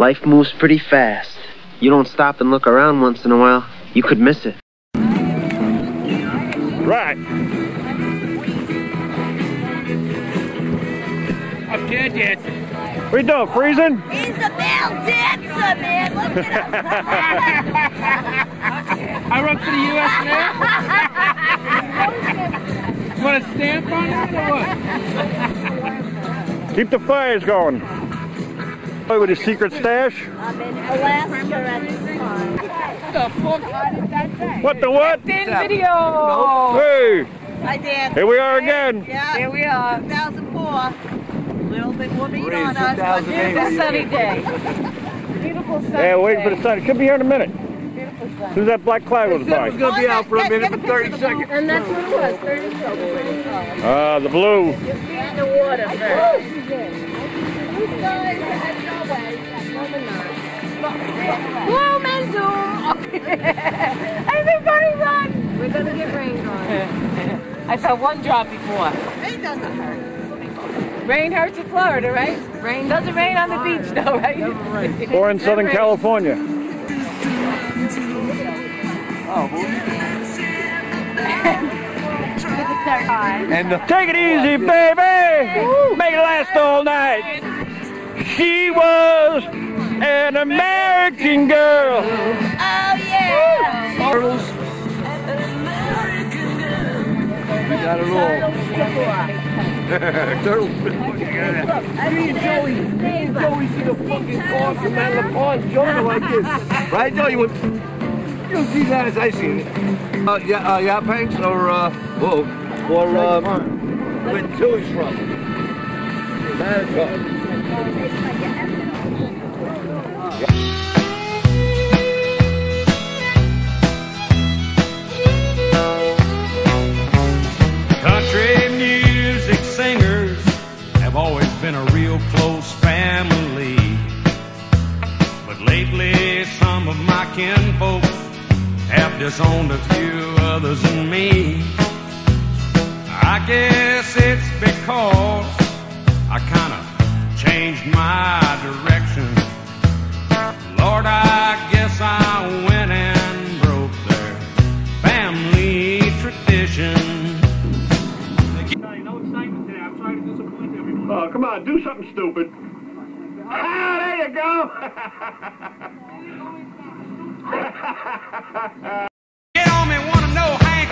Life moves pretty fast. You don't stop and look around once in a while, you could miss it. Right. I'm dead dancing. What you doing, freezing? He's a male dancer, man. Look at him. I run for the U.S. now. You Want a stamp on it or what? Keep the fires going. Play with his secret stash. I'm in Alaska at this time. the fuck? What the what? In video. Hey, Hi, Dan. here we are again. Yeah. Here we are. 2004. Little bit more meat Breeze, on us. but 2008, it's a sunny day. Beautiful sunny Yeah, waiting for the day. sun. It should be here in a minute. Beautiful As sun. soon as that black cloud goes Said it by. was gonna be out for a minute for 30 seconds. And that's what it was, 30 seconds. Ah, the blue. Just be in the water first. Who's going to head your way? Number nine. Bloom and zoom. Everybody run. We're going to get rain on. I saw one drop before. Rain doesn't hurt. Rain hurts in Florida, right? Rain doesn't rain on the beach, though, right? Or in Southern California. Oh, And the Take it easy, baby. Make it last all night. She was an American girl. Oh, yeah. turtles. We got it all. turtles. Me and Joey, me and Joey see the fucking car from out the pond jumping like this. Right, Joey? You, you don't see that as I seen it. Uh, yeah, uh, yeah, Panks or, uh, whoa, or, uh, where Joey's from. That's disowned a few others than me. I guess it's because I kind of changed my direction. Lord, I guess I went and broke their family tradition. Oh, come on, do something stupid. Ah, there you go.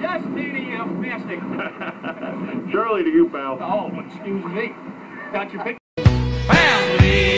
Yes, Petey, I'm. Shirley to you, pal. Oh, excuse me. Got your picture. family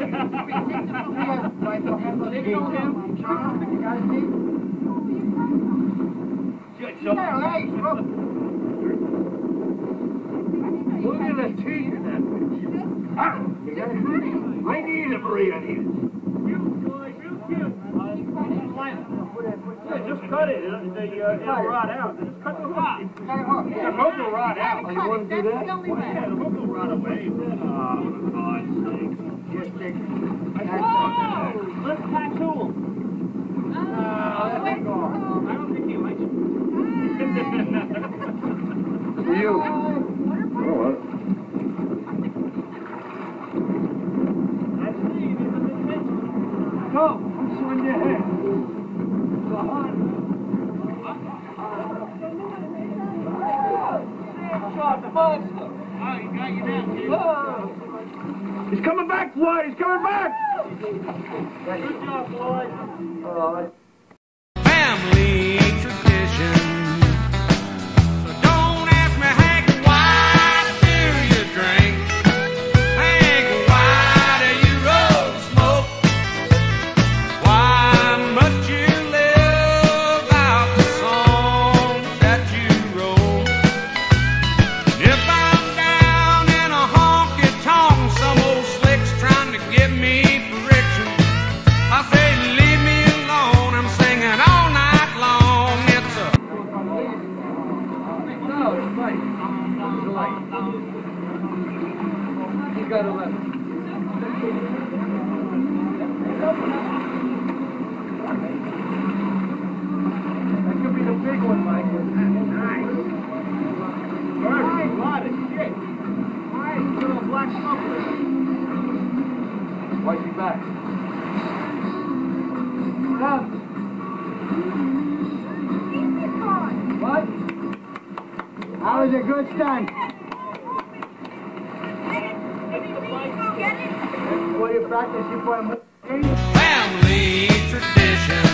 Look at the teeth in that bitch. I need a burrito. I need it. Yeah, just cut it. It'll, the, uh, it'll rot out. Just cut the hook. The hook will rot out. Oh, you want to do that? Yeah, the hook will rot away. Oh, for God's sake. Just take Whoa! Let's tattoo him. Oh, wait. I don't think he likes it. You. Oh, what? That's Steve. He's a big bitch. Go. What's in your head? Go on. Oh, he got you down, Steve. He's coming back, Floyd. He's coming back. Good job, Floyd. family How a good stunt? Before you practice, you put family tradition.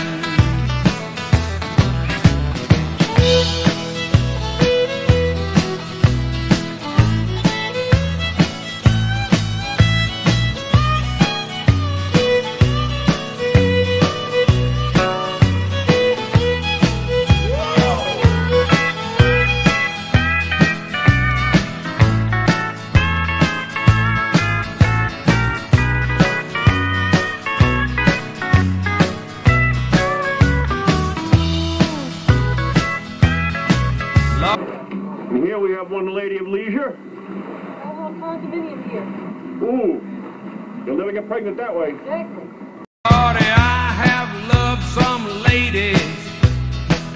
Get pregnant that way. Lordy, I have loved some ladies,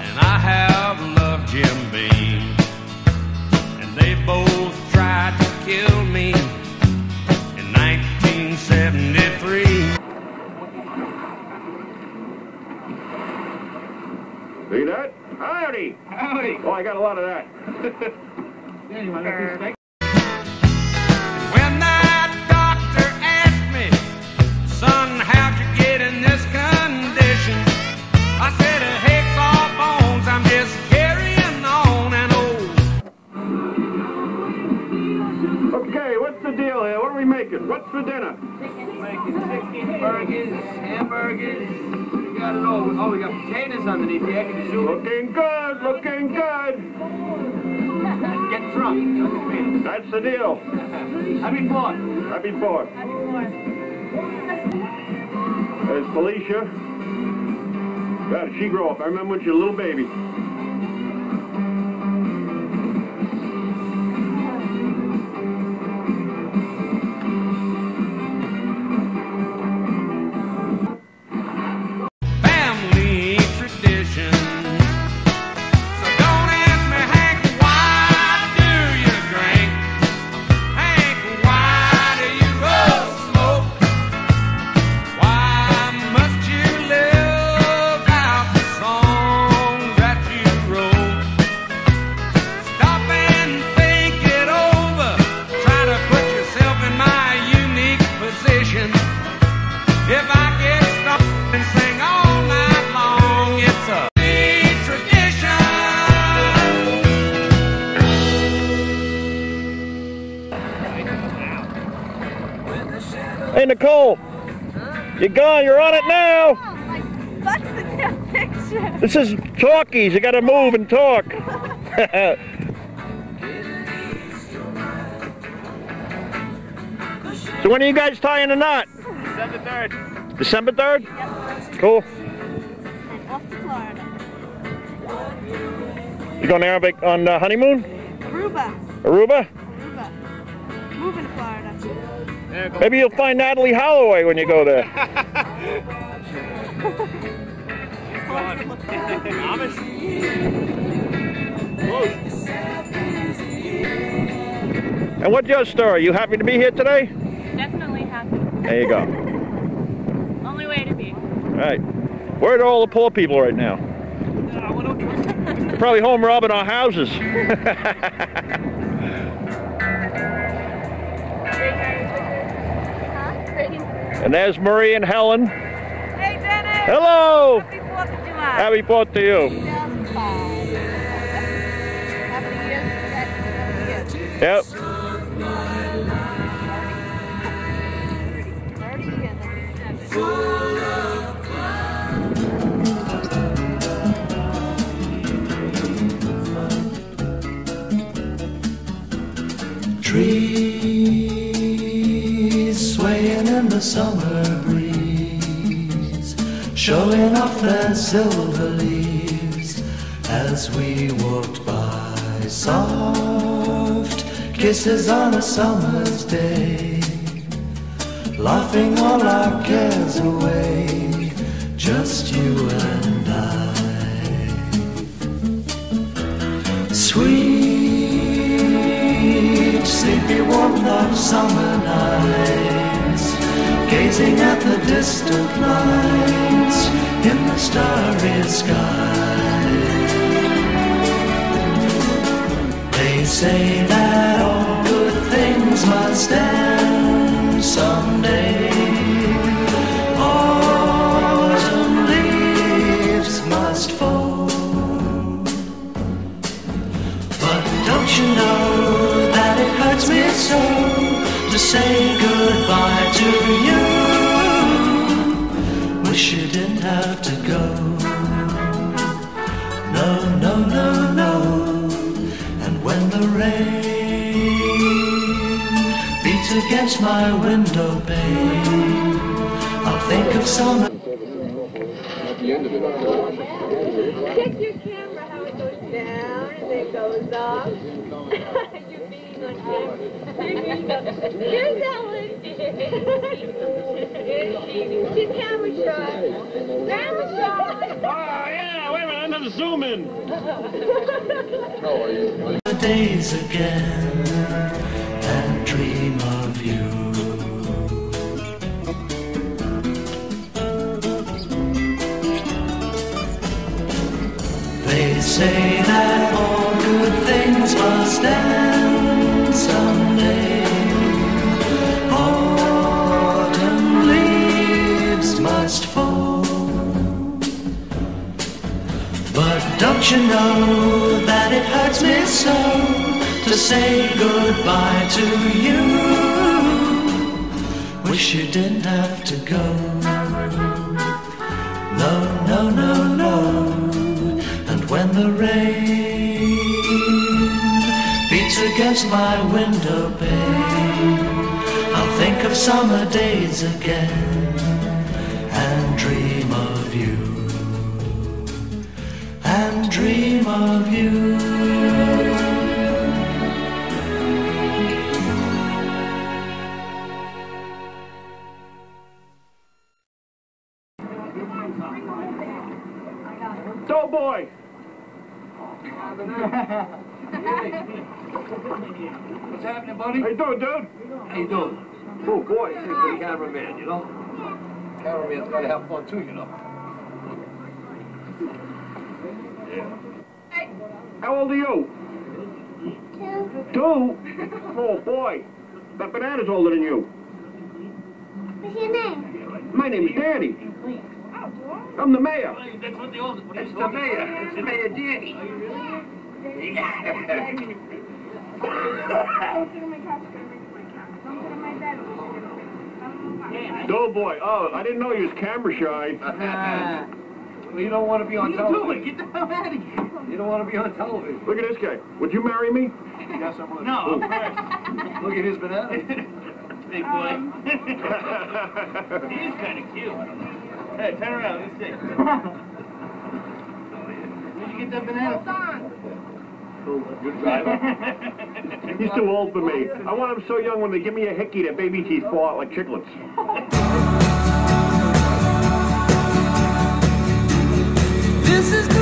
and I have loved Jim Beam. And they both tried to kill me in 1973. See that? Howdy. Howdy. Oh, I got a lot of that. Anyway, What's for dinner? Making chicken, burgers, hamburgers. We got it all. Oh, we got potatoes underneath the egg soup. Looking good, looking good. Get drunk. That's the deal. Happy Fourth. Happy Fourth. There's Felicia. God, did she grow up? I remember when she was a little baby. You're gone. You're on it now. Oh, that's the damn picture. This is talkies. You got to move and talk. so when are you guys tying the knot? December 3rd. December 3rd? Yep. Cool. And off to Florida. You going Arabic on uh, honeymoon? Aruba. Aruba? Maybe you'll find Natalee Holloway when you go there. And what's your story? You happy to be here today? Definitely happy. There you go. Only way to be. All right. Where are all the poor people right now? Probably home robbing our houses. and there's Marie and Helen. Hey, Dennis. Hello. Happy 4th of July. Happy Fourth to you. 2005. How many years? How many years? Yep. 30 years. Trees swaying in the summer breeze, showing off their silver leaves as we walked by. Soft kisses on a summer's day, laughing all our cares away, just you and I. Sweet, sleepy warmth of summer nights, gazing at the distant lights in the starry sky. They say that all good things must end against my window pane, I'll think of summer. Check your camera how it goes down and then goes up. You're being on camera. Here's Ellen. She's camera shy. Camera shy. Oh, yeah. Wait a minute. Another zoom in. How are the days again say that all good things must end someday. Autumn leaves must fall. But don't you know that it hurts me so to say goodbye to you? Wish you didn't have to go. Against my window pane, I'll think of summer days again and dream of you and dream of you. What's happening, buddy? How you doing, dude? How you doing? Oh, boy, he's a cameraman, you know? Cameraman's gotta have fun too, you know? Yeah. How old are you? Two. Two? Oh, boy. That banana's older than you. What's your name? My name is Danny. I'm the mayor. That's what the old, it's the mayor, it's the mayor Danny. Doughboy. Oh, I didn't know you was camera shy. Ah. Well, you don't wanna be on television. Get the hell out of here. You don't wanna be on television. Look at this guy. Would you marry me? Yes, I would. No, Look at his banana. Big boy. Um. He's kind of cute. Hey, turn around. Let's see. Where'd you get that banana? Hold on. Good driver. He's too old for me. I want him so young when they give me a hickey that baby teeth fall out like chiclets. This is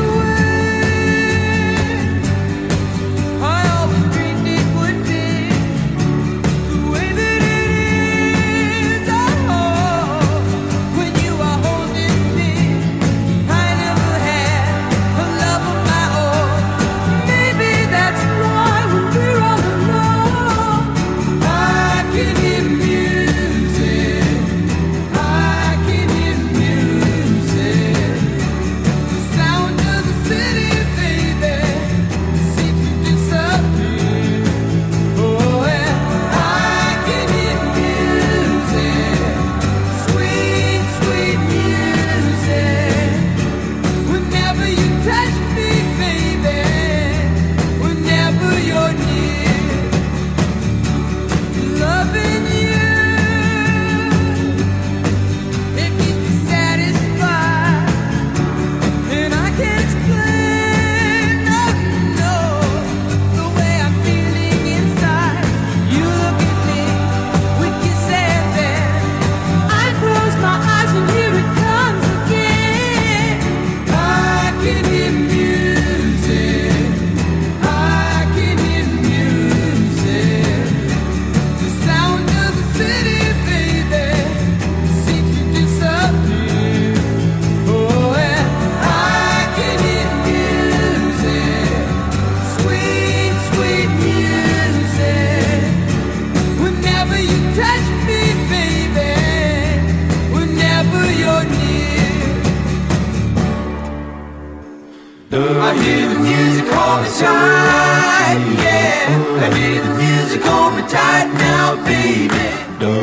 I hear the music hold me tight, yeah. I hear the music hold me tight now, baby.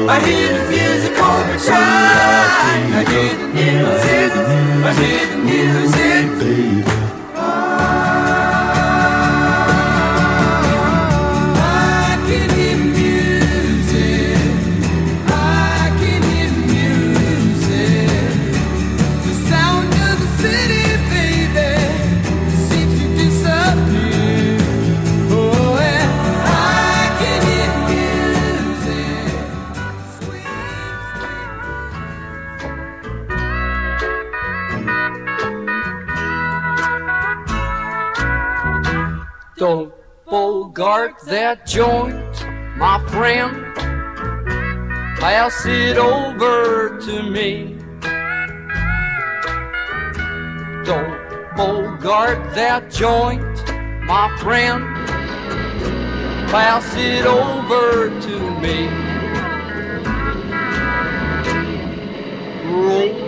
I hear the music hold me tight. I hear the music, I hear the music. Don't bogart that joint, my friend. Pass it over to me. Don't bogart that joint, my friend. Pass it over to me. Roll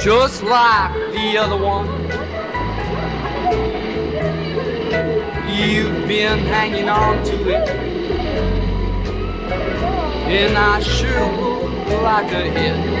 just like the other one. You've been hanging on to it, and I sure would like a hit.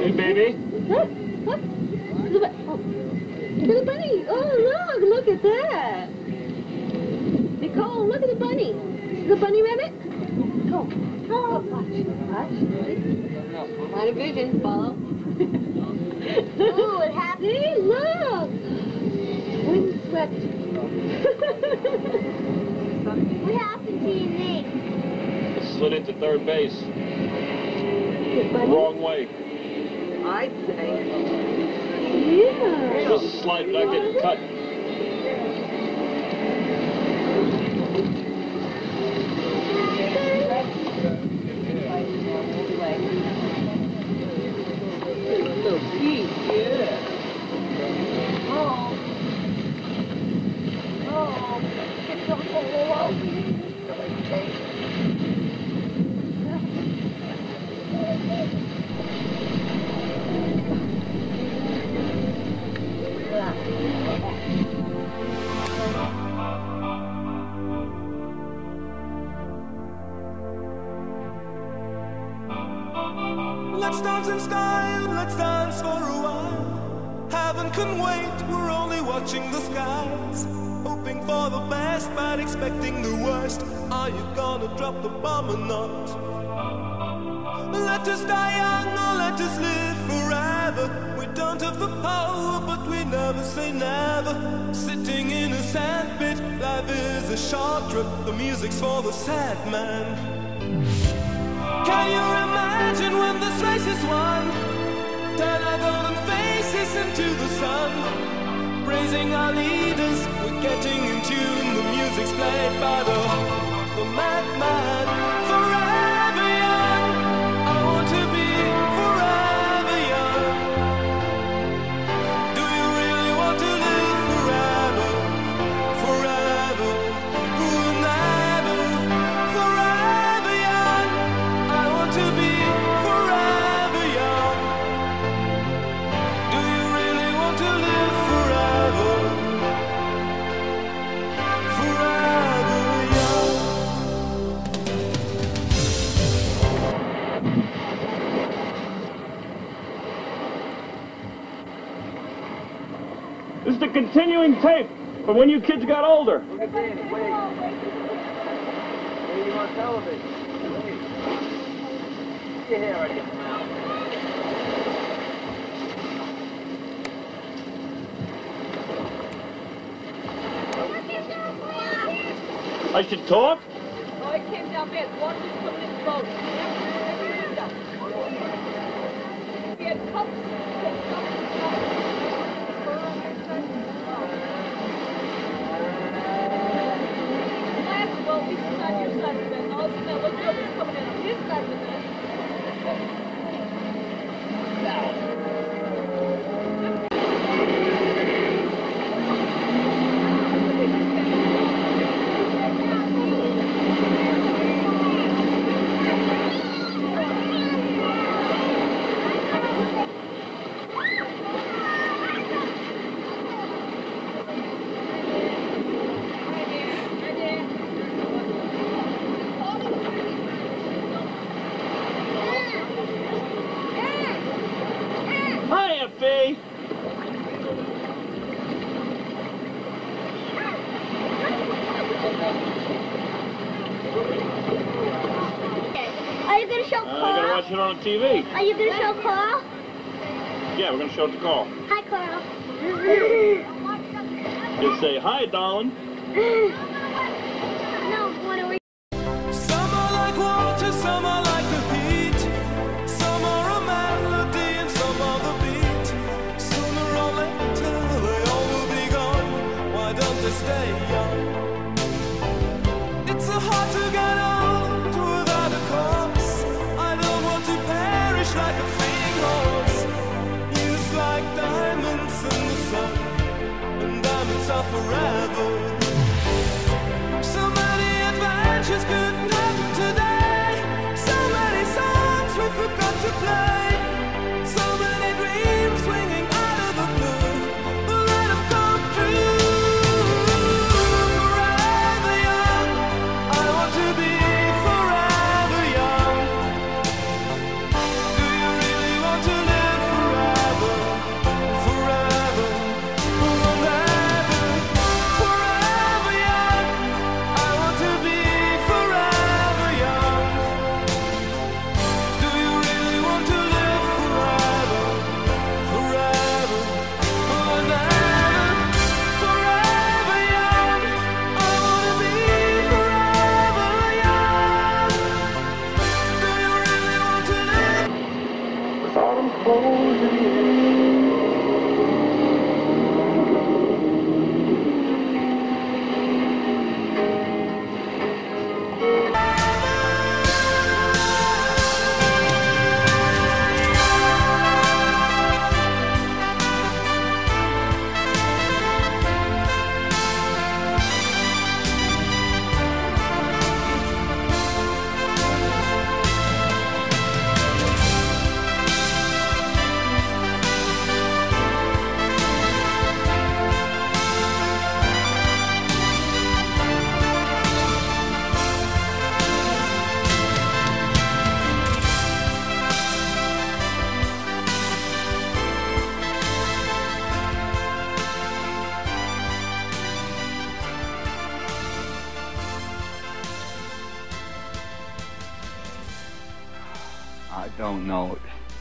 Hey, baby. Look, look. Look at, oh. the bunny. Oh, look, look at that. Nicole, look at the bunny. The bunny rabbit? Go. Oh, watch. Watch. Line of vision. Follow. Ooh, it happened. See, look. Windswept. What happened to your name? slid into third base. Wrong way. I'd say. Yeah. Just slide back and cut. short trip, the music's for the sad man. Can you imagine when this race is won? Turn our golden faces into the sun. Praising our leaders, we're getting in tune. The music's played by the, the madman. It's a continuing tape from when you kids got older. I should talk? I came down there, from this boat. He had cups TV. Are you going to show Carl? Yeah, we're going to show it to Carl. Hi, Carl. Just say, hi, darling.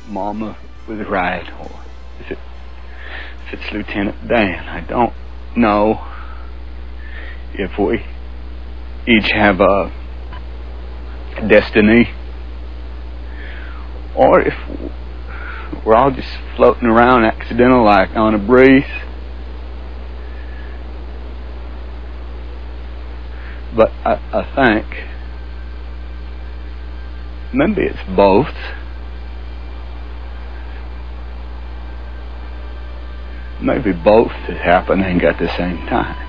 Mama was right or if, it, if it's Lieutenant Dan. I don't know if we each have a destiny or if we're all just floating around accidental like on a breeze. But I, I think maybe it's both. Maybe both is happening at the same time.